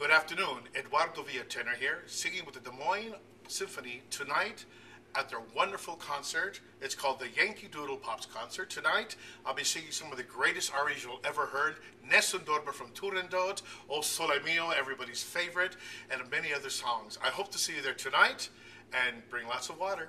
Good afternoon. Eduardo Villa tenor here, singing with the Des Moines Symphony tonight at their wonderful concert. It's called the Yankee Doodle Pops Concert. Tonight, I'll be singing some of the greatest arias you'll ever heard. Nessun Dorma from Turandot, O Sole Mio, everybody's favorite, and many other songs. I hope to see you there tonight, and bring lots of water.